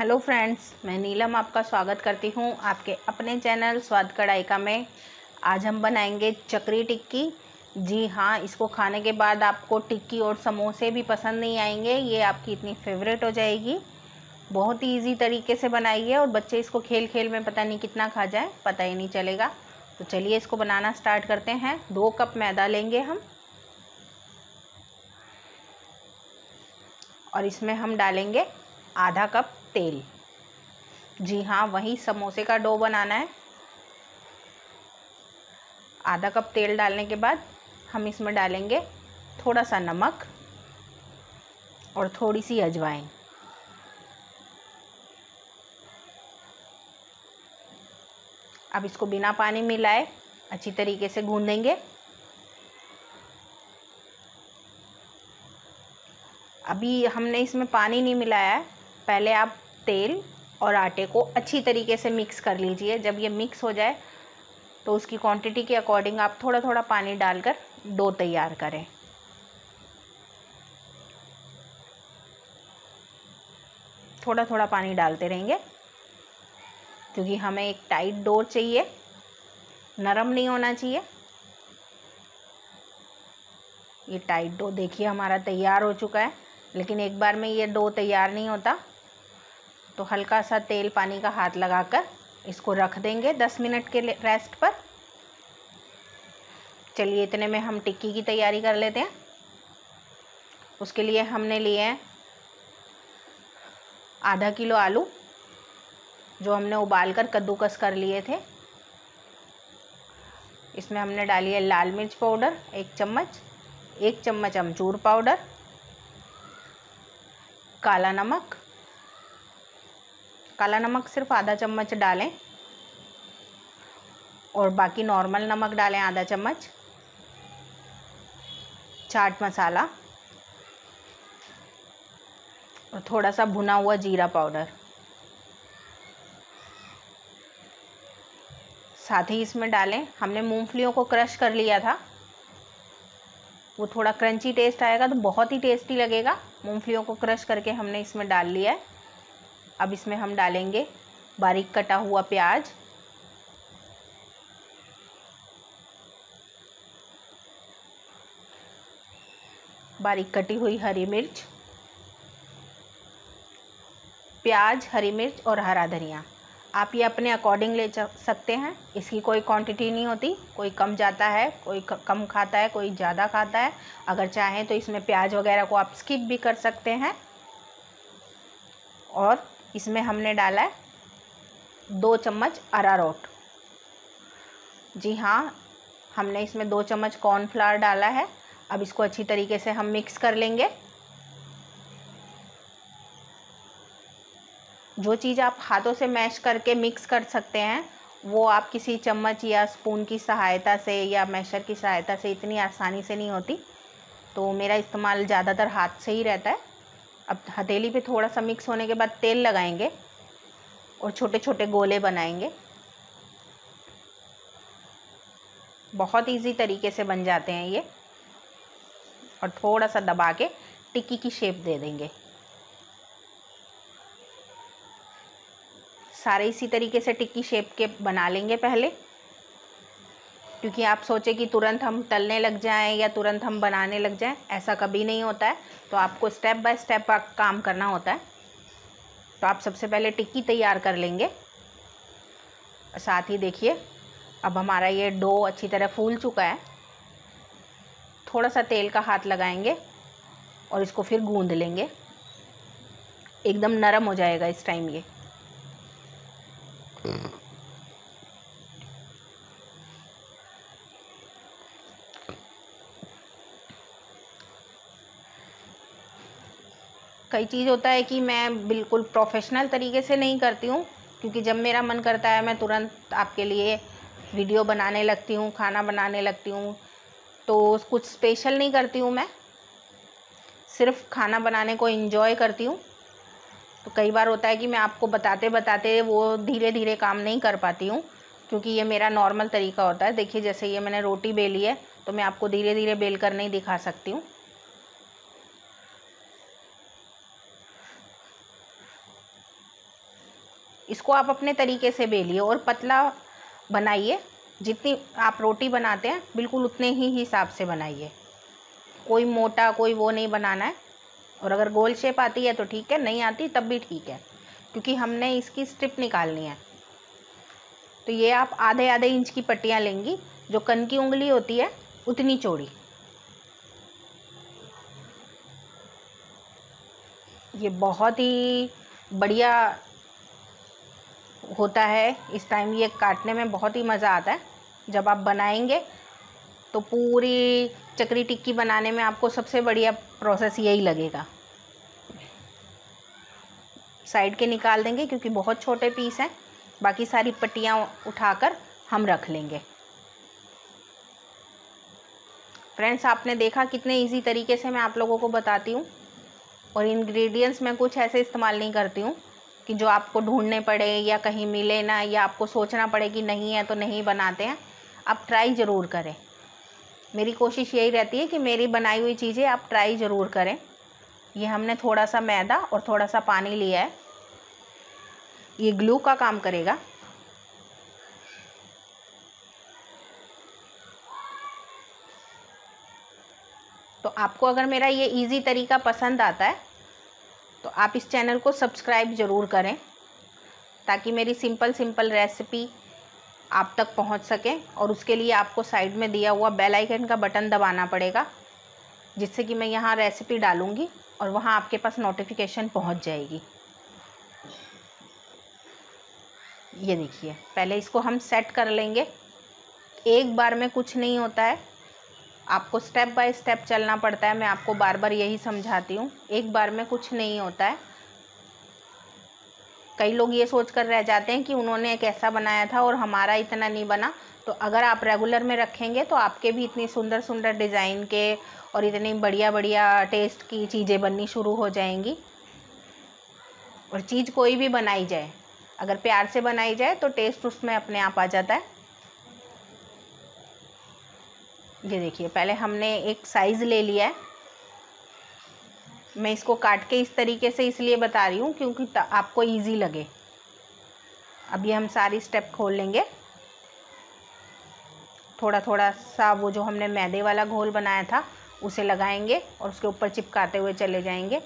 Hello friends, मैं नीलम आपका स्वागत करती हूँ आपके अपने चैनल स्वाद कढ़ाई का में। आज हम बनाएँगे चक्री टिक्की। जी हाँ इसको खाने के बाद आपको टिक्की और समोसे भी पसंद नहीं आएँगे, ये आपकी इतनी फेवरेट हो जाएगी। बहुत ही ईजी तरीके से बनाइए और बच्चे इसको खेल खेल में पता नहीं कितना खा जाए, पता ही नहीं चलेगा। तो चलिए इसको बनाना स्टार्ट करते हैं। दो कप मैदा लेंगे हम। और इसमें हम डालेंगे आधा कप तेल। जी हाँ वही समोसे का डो बनाना है। आधा कप तेल डालने के बाद हम इसमें डालेंगे थोड़ा सा नमक और थोड़ी सी अजवाइन। अब इसको बिना पानी मिलाए अच्छी तरीके से गूंदेंगे। अभी हमने इसमें पानी नहीं मिलाया है। पहले आप तेल और आटे को अच्छी तरीके से मिक्स कर लीजिए। जब ये मिक्स हो जाए तो उसकी क्वांटिटी के अकॉर्डिंग आप थोड़ा थोड़ा पानी डालकर डो तैयार करें। थोड़ा थोड़ा पानी डालते रहेंगे, क्योंकि हमें एक टाइट डो चाहिए। नरम नहीं होना चाहिए। ये टाइट डो देखिए हमारा तैयार हो चुका है, लेकिन एक बार में ये डो तैयार नहीं होता। तो हल्का सा तेल पानी का हाथ लगाकर इसको रख देंगे दस मिनट के रेस्ट पर। चलिए इतने में हम टिक्की की तैयारी कर लेते हैं। उसके लिए हमने लिए हैं आधा किलो आलू, जो हमने उबाल कर कद्दूकस कर लिए थे। इसमें हमने डाली है लाल मिर्च पाउडर, एक चम्मच एक चम्मच अमचूर पाउडर, काला नमक काला नमक सिर्फ़ आधा चम्मच डालें और बाकी नॉर्मल नमक डालें आधा चम्मच। चाट मसाला और थोड़ा सा भुना हुआ जीरा पाउडर। साथ ही इसमें डालें, हमने मूंगफलियों को क्रश कर लिया था। वो थोड़ा क्रंची टेस्ट आएगा तो बहुत ही टेस्टी लगेगा। मूंगफलियों को क्रश करके हमने इसमें डाल लिया है। अब इसमें हम डालेंगे बारीक कटा हुआ प्याज। बारीक कटी हुई हरी मिर्च। प्याज, हरी मिर्च और हरा धनिया। आप ये अपने अकॉर्डिंग ले सकते हैं। इसकी कोई क्वांटिटी नहीं होती। कोई कम जाता है, कोई कम खाता है, कोई ज़्यादा खाता है। अगर चाहें तो इसमें प्याज वगैरह को आप स्किप भी कर सकते हैं। और इसमें हमने डाला है दो चम्मच अरारोट। जी हाँ हमने इसमें दो चम्मच कॉर्नफ्लावर डाला है। अब इसको अच्छी तरीके से हम मिक्स कर लेंगे। जो चीज़ आप हाथों से मैश करके मिक्स कर सकते हैं, वो आप किसी चम्मच या स्पून की सहायता से या मैशर की सहायता से इतनी आसानी से नहीं होती। तो मेरा इस्तेमाल ज़्यादातर हाथ से ही रहता है। अब हथेली पे थोड़ा सा मिक्स होने के बाद तेल लगाएँगे और छोटे छोटे गोले बनाएँगे। बहुत इजी तरीके से बन जाते हैं ये। और थोड़ा सा दबा के टिक्की की शेप दे देंगे। सारे इसी तरीके से टिक्की शेप के बना लेंगे पहले। क्योंकि आप सोचें कि तुरंत हम तलने लग जाएँ या तुरंत हम बनाने लग जाएँ, ऐसा कभी नहीं होता है। तो आपको स्टेप बाय स्टेप काम करना होता है। तो आप सबसे पहले टिक्की तैयार कर लेंगे। साथ ही देखिए, अब हमारा ये डो अच्छी तरह फूल चुका है। थोड़ा सा तेल का हाथ लगाएँगे और इसको फिर गूंद लेंगे। एकदम नरम हो जाएगा इस टाइम ये। कई चीज़ होता है कि मैं बिल्कुल प्रोफेशनल तरीके से नहीं करती हूँ, क्योंकि जब मेरा मन करता है, मैं तुरंत आपके लिए वीडियो बनाने लगती हूँ, खाना बनाने लगती हूँ तो कुछ स्पेशल नहीं करती हूँ मैं। सिर्फ़ खाना बनाने को इन्जॉय करती हूँ। तो कई बार होता है कि मैं आपको बताते बताते वो धीरे धीरे काम नहीं कर पाती हूँ, क्योंकि ये मेरा नॉर्मल तरीका होता है। देखिए, जैसे ये मैंने रोटी बेली है तो मैं आपको धीरे धीरे बेल कर नहीं दिखा सकती हूँ। इसको आप अपने तरीके से बेलिए और पतला बनाइए। जितनी आप रोटी बनाते हैं, बिल्कुल उतने ही हिसाब से बनाइए। कोई मोटा, कोई वो नहीं बनाना है। और अगर गोल शेप आती है तो ठीक है, नहीं आती तब भी ठीक है, क्योंकि हमने इसकी स्ट्रिप निकालनी है। तो ये आप आधे आधे इंच की पट्टियाँ लेंगी, जो कन की उंगली होती है, उतनी चौड़ी। ये बहुत ही बढ़िया होता है, इस टाइम ये काटने में बहुत ही मज़ा आता है। जब आप बनाएँगे तो पूरी चक्री टिक्की बनाने में आपको सबसे बढ़िया प्रोसेस यही लगेगा। साइड के निकाल देंगे, क्योंकि बहुत छोटे पीस हैं। बाकी सारी पट्टियाँ उठाकर हम रख लेंगे। फ्रेंड्स आपने देखा कितने इजी तरीके से मैं आप लोगों को बताती हूँ। और इंग्रेडिएंट्स मैं कुछ ऐसे इस्तेमाल नहीं करती हूँ। कि जो आपको ढूँढने पड़े या कहीं मिले ना या आपको सोचना पड़े कि नहीं है तो नहीं बनाते हैं, आप ट्राई ज़रूर करें। मेरी कोशिश यही रहती है कि मेरी बनाई हुई चीज़ें आप ट्राई ज़रूर करें। ये हमने थोड़ा सा मैदा और थोड़ा सा पानी लिया है। ये ग्लू का काम करेगा। तो आपको अगर मेरा ये इजी तरीका पसंद आता है तो आप इस चैनल को सब्सक्राइब ज़रूर करें ताकि मेरी सिंपल सिंपल रेसिपी आप तक पहुँच सके और उसके लिए आपको साइड में दिया हुआ बेल आइकन का बटन दबाना पड़ेगा, जिससे कि मैं यहाँ रेसिपी डालूँगी और वहाँ आपके पास नोटिफिकेशन पहुँच जाएगी। ये देखिए, पहले इसको हम सेट कर लेंगे। एक बार में कुछ नहीं होता है। आपको स्टेप बाय स्टेप चलना पड़ता है, मैं आपको बार बार यही समझाती हूँ। एक बार में कुछ नहीं होता है। कई लोग ये सोच कर रह जाते हैं कि उन्होंने एक ऐसा बनाया था और हमारा इतना नहीं बना। तो अगर आप रेगुलर में रखेंगे तो आपके भी इतनी सुंदर सुंदर डिज़ाइन के और इतनी बढ़िया बढ़िया टेस्ट की चीज़ें बननी शुरू हो जाएँगी। और चीज़ कोई भी बनाई जाए, अगर प्यार से बनाई जाए तो टेस्ट उसमें अपने आप आ जाता है। ये देखिए, पहले हमने एक साइज़ ले लिया है। मैं इसको काट के इस तरीके से इसलिए बता रही हूँ क्योंकि आपको इजी लगे। ये हम सारी स्टेप खोल लेंगे। थोड़ा थोड़ा सा वो जो हमने मैदे वाला घोल बनाया था, उसे लगाएँगे और उसके ऊपर चिपकाते हुए चले जाएँगे।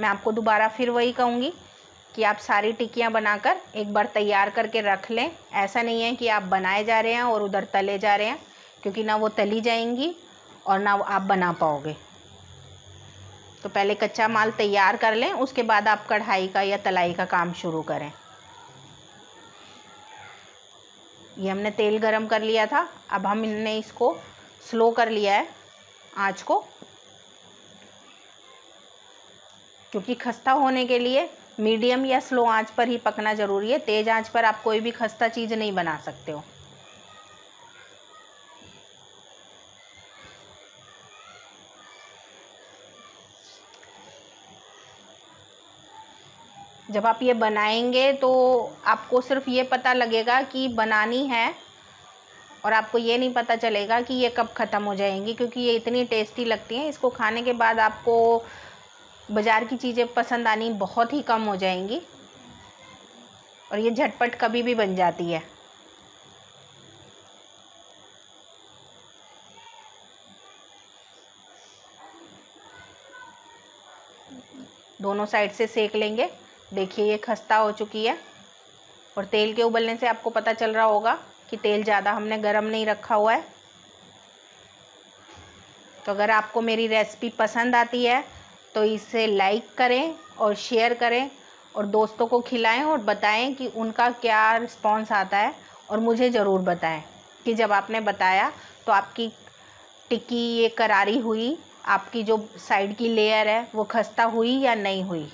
मैं आपको दोबारा फिर वही कहूँगी। कि आप सारी टिक्कियाँ बनाकर एक बार तैयार करके रख लें। ऐसा नहीं है कि आप बनाए जा रहे हैं और उधर तले जा रहे हैं, क्योंकि ना वो तली जाएँगी और ना आप बना पाओगे। तो पहले कच्चा माल तैयार कर लें, उसके बाद आप कढ़ाई का या तलाई का काम शुरू करें। ये हमने तेल गरम कर लिया था। अब हमने इसको स्लो कर लिया है आँच को, क्योंकि खस्ता होने के लिए मीडियम या स्लो आँच पर ही पकना ज़रूरी है। तेज़ आँच पर आप कोई भी खस्ता चीज़ नहीं बना सकते हो। जब आप ये बनाएँगे तो आपको सिर्फ़ ये पता लगेगा कि बनानी है और आपको ये नहीं पता चलेगा कि ये कब ख़त्म हो जाएँगी, क्योंकि ये इतनी टेस्टी लगती हैं। इसको खाने के बाद आपको बाज़ार की चीज़ें पसंद आनी बहुत ही कम हो जाएँगी और ये झटपट कभी भी बन जाती है। दोनों साइड से सेक लेंगे। देखिए, ये खस्ता हो चुकी है और तेल के उबलने से आपको पता चल रहा होगा कि तेल ज़्यादा हमने गरम नहीं रखा हुआ है। तो अगर आपको मेरी रेसिपी पसंद आती है तो इसे लाइक करें और शेयर करें और दोस्तों को खिलाएँ और बताएँ कि उनका क्या रिस्पॉन्स आता है और मुझे ज़रूर बताएँ कि जब आपने बताया तो आपकी टिक्की ये करारी हुई, आपकी जो साइड की लेयर है वो खस्ता हुई या नहीं हुई।